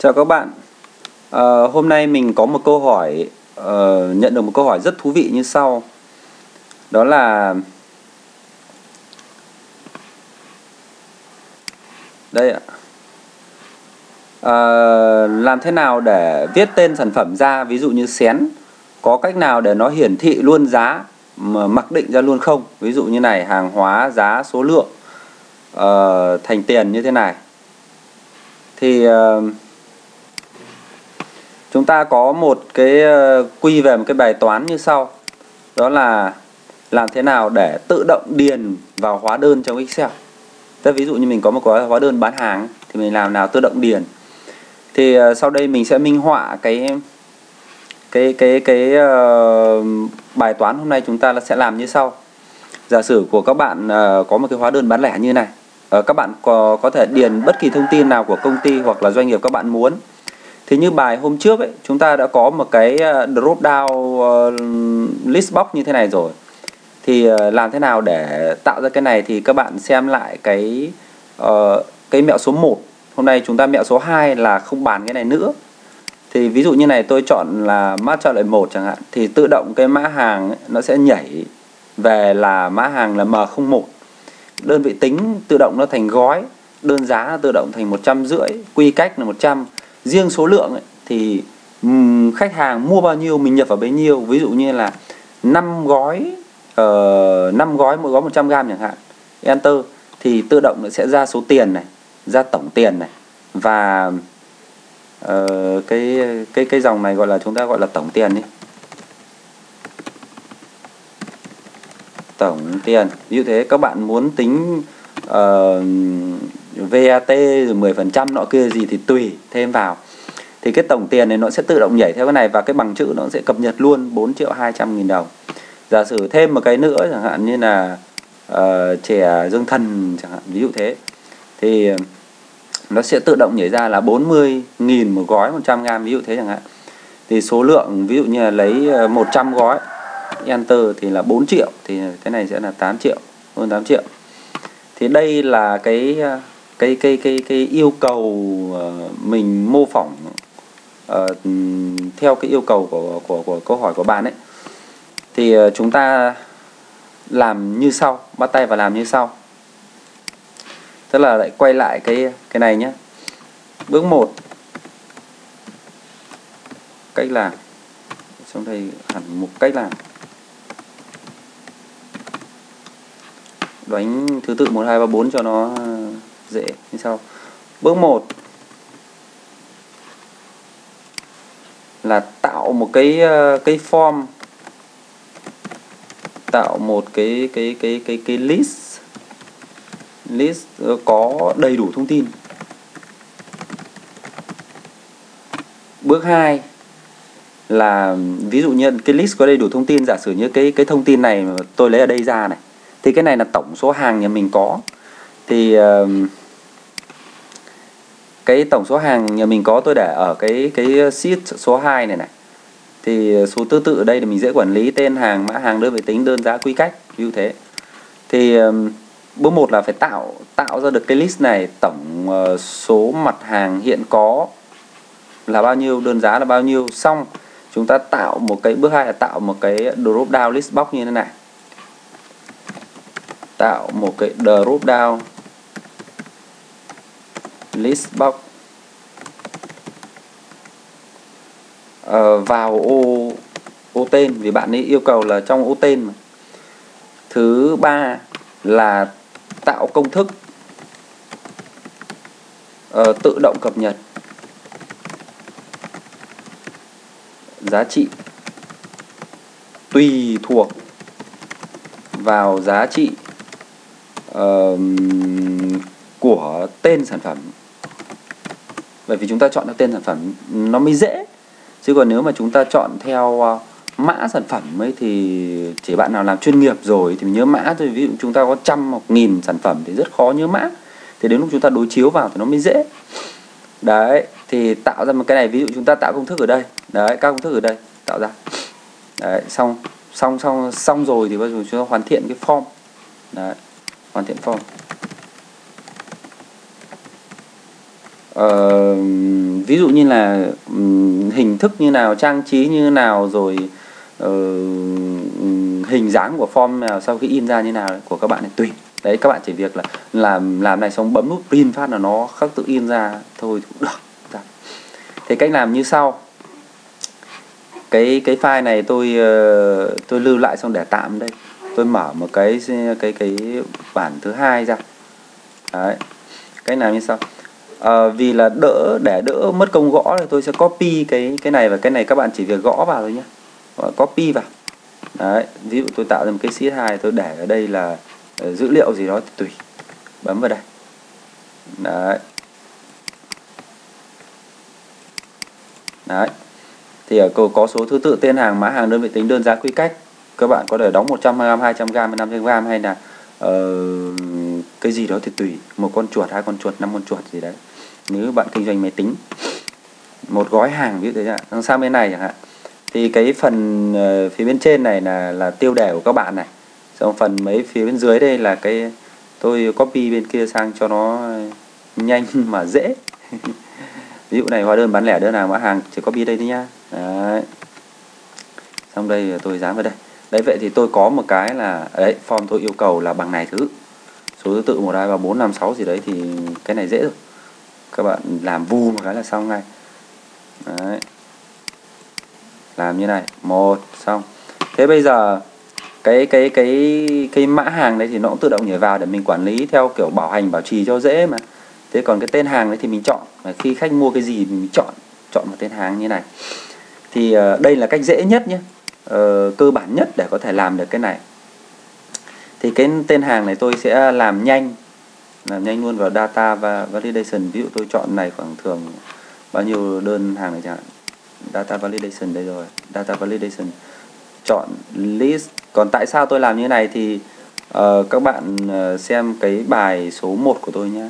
Chào các bạn. À, hôm nay mình có một câu hỏi uh, nhận được một câu hỏi rất thú vị như sau. Đó là đây ạ. À, làm thế nào để viết tên sản phẩm ra ví dụ như xén có cách nào để nó hiển thị luôn giá mà mặc định ra luôn không ví dụ như này hàng hóa giá số lượng uh, thành tiền như thế này thì uh, chúng ta có một cái ờ, quy về một cái bài toán như sau. Đó là làm thế nào để tự động điền vào hóa đơn trong Excel. Tức ví dụ như mình có một cái hóa đơn bán hàng thì mình làm nào tự động điền. Thì ờ, sau đây mình sẽ minh họa cái cái cái cái uh, bài toán hôm nay chúng ta sẽ làm như sau. Giả sử của các bạn uh, có một cái hóa đơn bán lẻ như này. Uh, các bạn có có thể điền bất kỳ thông tin nào của công ty hoặc là doanh nghiệp các bạn muốn thì như bài hôm trước ấy chúng ta đã có một cái ờ, drop down ờ, list box như thế này rồi. Thì ờ, làm thế nào để tạo ra cái này thì các bạn xem lại cái uh, cái mẹo số 1 hôm nay chúng ta mẹo số 2 là không bàn cái này nữa. Thì ví dụ như này tôi chọn là mã chọn lại một chẳng hạn thì tự động cái mã hàng ấy, nó sẽ nhảy về là mã hàng là M01 đơn vị tính tự động nó thành gói đơn giá tự động thành một trăm rưỡi quy cách là 100 riêng số lượng ấy, thì um, khách hàng mua bao nhiêu mình nhập vào bấy nhiêu ví dụ như là 5 gói ờ, uh, 5 gói mỗi gói 100 gram chẳng hạn enter thì tự động nó sẽ ra số tiền này ra tổng tiền này và uh, cái cái cái dòng này gọi là chúng ta gọi là tổng tiền đi. Tổng tiền. Như thế các bạn muốn tính uh, VAT rồi 10% nọ kia gì thì tùy thêm vào. Thì cái tổng tiền này nó sẽ tự động nhảy theo cái này và cái bằng chữ nó sẽ cập nhật luôn 4 triệu 200 nghìn đồng. Giả sử thêm một cái nữa chẳng hạn như là uh, trẻ dương thần chẳng hạn ví dụ thế. Thì nó sẽ tự động nhảy ra là 40.000 một gói 100 gram ví dụ thế chẳng hạn. Thì số lượng ví dụ như là lấy ờ, 100 gói enter thì là 4 triệu thì cái này sẽ là 8 triệu hơn 8 triệu. Thì đây là cái ờ, cái cái cái cái yêu cầu ờ, mình mô phỏng uh, theo cái yêu cầu của của của câu hỏi của bạn ấy thì ờ, chúng ta làm như sau bắt tay và làm như sau. Tức là lại quay lại cái cái này nhé bước 1 cách làm. Trong đây hẳn một cách làm. Đánh thứ tự 1 2 3 4 cho nó dễ. Như sau. Bước 1 là tạo một cái ờ, cái form. Tạo một cái cái cái cái cái list. List ờ, có đầy đủ thông tin. Bước 2 là, ví dụ như cái list có đầy đủ thông tin, giả sử như cái cái thông tin này tôi lấy ở đây ra này, thì cái này là tổng số hàng nhà mình có thì uh, cái tổng số hàng nhà mình có tôi để ở cái cái sheet số 2 này này. Thì số thứ tự ở đây thì mình dễ quản lý tên hàng mã hàng đơn vị tính đơn giá quy cách như thế. Thì bước một là phải tạo tạo ra được cái list này tổng uh, số mặt hàng hiện có là bao nhiêu đơn giá là bao nhiêu. Xong chúng ta tạo một cái bước hai là tạo một cái drop down list box như thế này. Tạo một cái drop down list box. Uh, vào ô ô tên vì bạn ấy yêu cầu là trong ô tên mà. Thứ ba là tạo công thức. Uh, tự động cập nhật. Giá trị tùy thuộc vào giá trị uh, của tên sản phẩm bởi vì chúng ta chọn theo tên sản phẩm, nó mới dễ. Chứ còn nếu mà chúng ta chọn theo ờ, mã sản phẩm ấy thì chỉ bạn nào làm chuyên nghiệp rồi thì nhớ mã thôi. Ví dụ chúng ta có trăm hoặc nghìn sản phẩm thì rất khó nhớ mã. Thì đến lúc chúng ta đối chiếu vào thì nó mới dễ. Đấy, thì tạo ra một cái này. Ví dụ chúng ta tạo công thức ở đây. Đấy, các công thức ở đây. Tạo ra. Đấy, xong xong xong xong rồi thì bây giờ chúng ta hoàn thiện cái form. Đấy, hoàn thiện form. Ờ, ví dụ như là hình thức như nào, trang trí như nào rồi uh, hình dáng của form nào sau khi in ra như nào của các bạn này tùy. Đấy các bạn chỉ việc là làm làm này xong bấm nút print phát là nó khắc tự in ra thôi cũng được. Dạ. Thế cách làm như sau. Cái cái file này tôi ờ, tôi lưu lại xong để tạm đây. Tôi mở một cái cái cái bản thứ hai ra. Đấy. Cách làm như sau à, vì là đỡ để đỡ mất công gõ thì tôi sẽ copy cái cái này và cái này các bạn chỉ việc gõ vào thôi nhé ờ, copy vào. Đấy ví dụ tôi tạo ra một cái sheet 2 tôi để ở đây là ờ, dữ liệu gì đó thì tùy. Bấm vào đây. Đấy. Đấy. Thì ở câu có số thứ tự tên hàng mã hàng đơn vị tính đơn giá quy cách. Các bạn có thể đóng 100 g 200 g 500 g hay là uh, cái gì đó thì tùy một con chuột hai con chuột năm con chuột gì đấy. Nếu bạn kinh doanh máy tính một gói hàng ví dụ thế đằng sang bên này chẳng hạn thì cái phần uh, phía bên trên này là là tiêu đề của các bạn này. Xong phần mấy phía bên dưới đây là cái tôi copy bên kia sang cho nó nhanh mà dễ. Ví dụ này hóa đơn bán lẻ đơn hàng mã hàng chỉ copy đây thôi nhá. Đấy. Xong đây tôi dán vào đây. Đấy vậy thì tôi có một cái là đấy form tôi yêu cầu là bằng này thứ số thứ tự một hai ba bốn năm sáu gì đấy thì cái này dễ rồi các bạn làm vu một cái là xong ngay. Đấy. Làm như này. Một, xong. Thế bây giờ, cái cái cái cái mã hàng đấy thì nó cũng tự động nhảy vào để mình quản lý theo kiểu bảo hành, bảo trì cho dễ mà. Thế còn cái tên hàng đấy thì mình chọn. Khi khách mua cái gì mình chọn chọn một tên hàng như này. Thì ờ, đây là cách dễ nhất nhé. Ờ, cơ bản nhất để có thể làm được cái này thì cái tên hàng này tôi sẽ làm nhanh làm nhanh luôn vào data và validation. Ví dụ tôi chọn này khoảng thường bao nhiêu đơn hàng này chẳng hạn. Data validation đây rồi data validation. Chọn list. Còn tại sao tôi làm như này thì uh, các bạn uh, xem cái bài số 1 của tôi nhé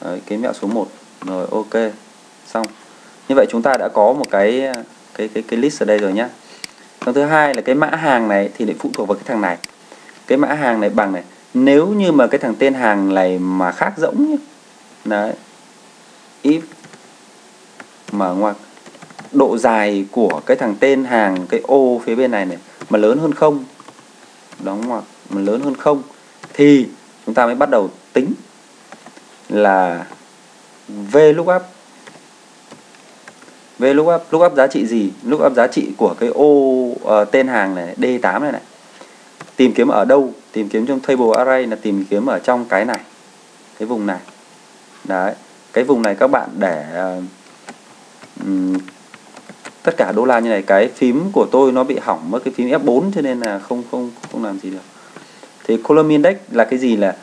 Đấy, cái mẹo số 1 rồi ok xong. Như vậy chúng ta đã có một cái cái cái cái list ở đây rồi nhé thứ hai là cái mã hàng này thì lại phụ thuộc vào cái thằng này cái mã hàng này bằng này. Nếu như mà cái thằng tên hàng này mà khác rỗng nhé đấy. If mà ngoặc độ dài của cái thằng tên hàng cái ô phía bên này này mà lớn hơn không? Đóng ngoặc mà lớn hơn không? Thì chúng ta mới bắt đầu tính là VLOOKUP VLOOKUP lookup giá trị gì? Lookup giá trị của cái ô uh, tên hàng này D8 này này tìm kiếm ở đâu? Tìm kiếm trong table array là tìm kiếm ở trong cái này cái vùng này. Đấy cái vùng này các bạn để um, tất cả đô la như này cái phím của tôi nó bị hỏng mất cái phím F4 cho nên là không không không làm gì được. Thì column index là cái gì là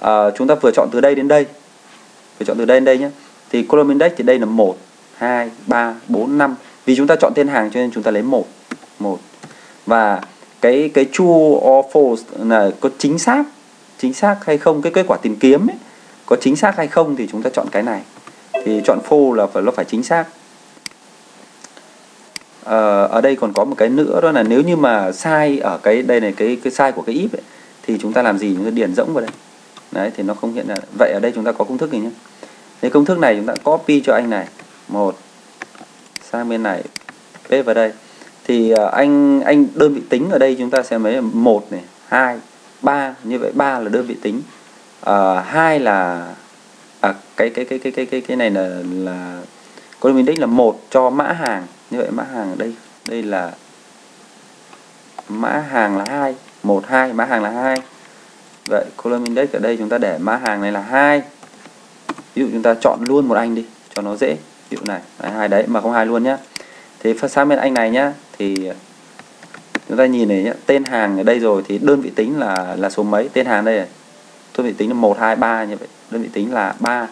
uh, chúng ta vừa chọn từ đây đến đây vừa chọn từ đây đến đây nhé. Thì column index thì đây là 1 2 3 4 5 vì chúng ta chọn tên hàng cho nên chúng ta lấy 1 1 và cái cái true or false là có chính xác chính xác hay không cái kết quả tìm kiếm ấy, có chính xác hay không thì chúng ta chọn cái này. Thì chọn false là phải nó phải chính xác. À, ở đây còn có một cái nữa đó là nếu như mà sai ở cái đây này cái cái sai của cái if ấy, thì chúng ta làm gì? Chúng ta điền rỗng vào đây. Đấy thì nó không hiện ra. Vậy ở đây chúng ta có công thức gì nhé. Thì công thức này chúng ta copy cho anh này. Một sang bên này paste vào đây thì à, anh anh đơn vị tính ở đây chúng ta sẽ mấy một này hai ba như vậy ba là đơn vị tính. Uh, hai là à, cái cái cái cái cái cái cái này là là column index là một cho mã hàng. Như vậy mã hàng ở đây đây là mã hàng là hai một hai mã hàng là hai. Vậy column index ở đây chúng ta để mã hàng này là hai. Ví dụ chúng ta chọn luôn một anh đi cho nó dễ. Ví dụ này hai đấy mà không hai luôn nhá. Thì sang bên anh này nhá thì chúng ta nhìn này nhé tên hàng ở đây rồi thì đơn vị tính là là số mấy? Tên hàng đây này. Đơn vị tính là một hai ba như vậy. Đơn vị tính là ba.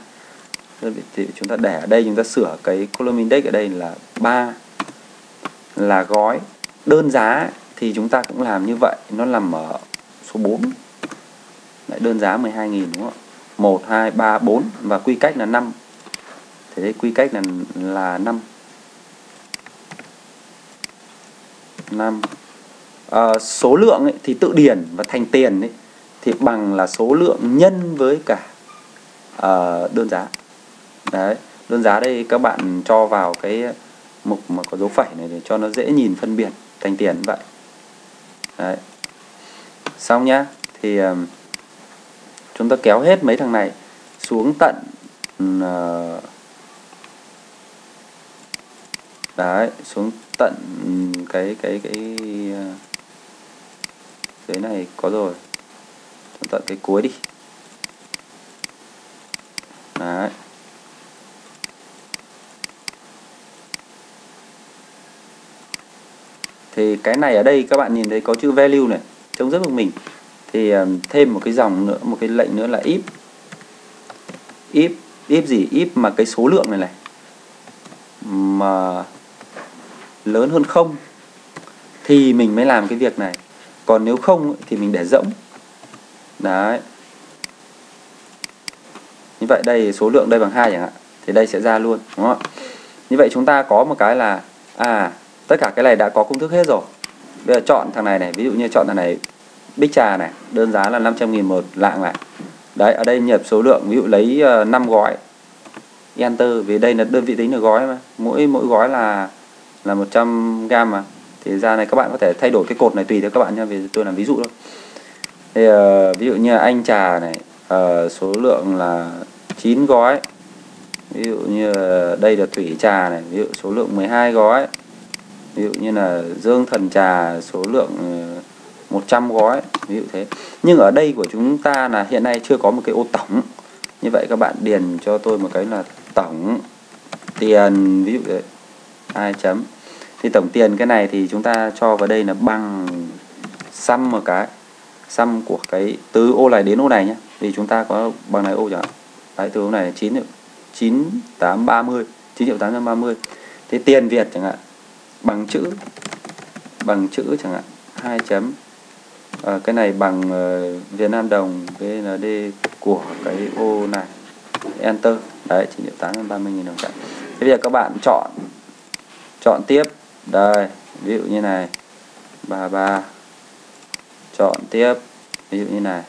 Đơn vị thì chúng ta để ở đây chúng ta sửa cái column index ở đây là ba là gói. Đơn giá thì chúng ta cũng làm như vậy. Nó nằm ở số 4 Đấy, đơn giá 12.000 đúng không ạ? 1 2 3 4 và quy cách là 5 thế quy cách là là 5 5 à, số lượng ấy, thì tự điển và thành tiền ấy, thì bằng là số lượng nhân với cả uh, đơn giá. Đấy đơn giá đây các bạn cho vào cái mục mà có dấu phẩy này để cho nó dễ nhìn phân biệt thành tiền vậy. Đấy. Xong nhá thì um, chúng ta kéo hết mấy thằng này xuống tận uh, đấy, xuống tận cái cái cái ờ, dưới này có rồi. Xuống tận cái cuối đi. Đấy. Thì cái này ở đây, các bạn nhìn thấy có chữ value này, trông rất bực mình. Thì ờ, thêm một cái dòng nữa, một cái lệnh nữa là if. If if gì? If mà cái số lượng này này. Mà lớn hơn không thì mình mới làm cái việc này. Còn nếu không thì mình để rỗng. Đấy. Như vậy đây số lượng đây bằng hai chẳng hạn thì đây sẽ ra luôn đúng không như vậy chúng ta có một cái là à tất cả cái này đã có công thức hết rồi. Bây giờ chọn thằng này này ví dụ như chọn thằng này bích trà này đơn giá là 500 nghìn một lạng này. Đấy ở đây nhập số lượng ví dụ lấy ờ, uh, 5 gói enter vì đây là đơn vị tính được gói mà. Mỗi mỗi gói là là 100 gram mà. Thì ra này các bạn có thể thay đổi cái cột này tùy theo các bạn nha vì tôi làm ví dụ thôi. Thì uh, ví dụ như anh trà này uh, số lượng là 9 gói. Ví dụ như đây là thủy trà này ví dụ số lượng 12 gói. Ví dụ như là dương thần trà số lượng ờ, 100 gói ví dụ thế. Nhưng ở đây của chúng ta là hiện nay chưa có một cái ô tổng. Như vậy các bạn điền cho tôi một cái là tổng tiền ví dụ đấy 2 chấm. Thì tổng tiền cái này thì chúng ta cho vào đây là bằng sum một cái. Sum của cái từ ô này đến ô này nhé. Thì chúng ta có bằng này ô chẳng hạn. Đấy từ ô này là 9 9 8 30 9 triệu 830 thì tiền Việt chẳng hạn bằng chữ bằng chữ chẳng hạn. 2 chấm. À, cái này bằng uh, Việt Nam đồng VND của cái ô này. Enter. Đấy chỉ triệu tám ba mươi nghìn đồng cả bây giờ các bạn chọn chọn tiếp. Đây ví dụ như này. Ba ba. Chọn tiếp. Ví dụ như này.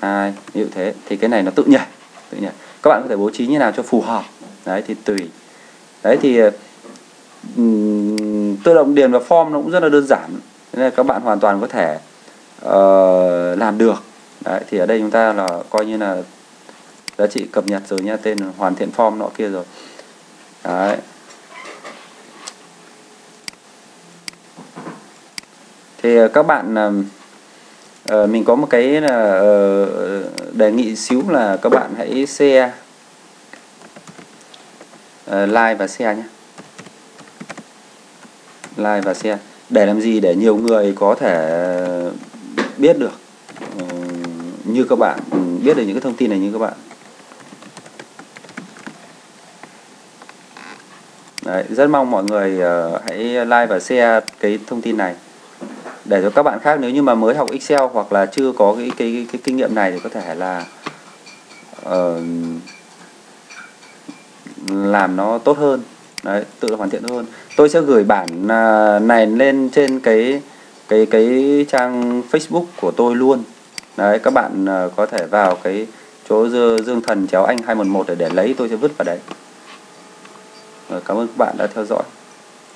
Hai ví dụ thế. Thì cái này nó tự nhảy tự nhảy các bạn có thể bố trí như nào cho phù hợp. Đấy thì tùy. Đấy thì tự động điền vào form nó cũng rất là đơn giản. Nên là các bạn hoàn toàn có thể uh, làm được. Đấy thì ở đây chúng ta là coi như là giá trị cập nhật rồi nha. Tên hoàn thiện form nọ kia rồi. Đấy. Thì ờ, các bạn uh, mình có một cái là uh, đề nghị xíu là các bạn hãy share uh, like và share nhé. Like và share. Để làm gì? Để nhiều người có thể biết được uh, như các bạn ừ, biết được những cái thông tin này như các bạn. Đấy, rất mong mọi người uh, hãy like và share cái thông tin này để cho các bạn khác nếu như mà mới học Excel hoặc là chưa có cái cái cái, cái kinh nghiệm này thì có thể là uh, làm nó tốt hơn. Đấy tự hoàn thiện hơn. Tôi sẽ gửi bản à, này lên trên cái cái cái trang Facebook của tôi luôn. Đấy các bạn à, có thể vào cái chỗ dương thần chéo anh 211 để để lấy tôi sẽ vứt vào đấy. Cảm ơn các bạn đã theo dõi.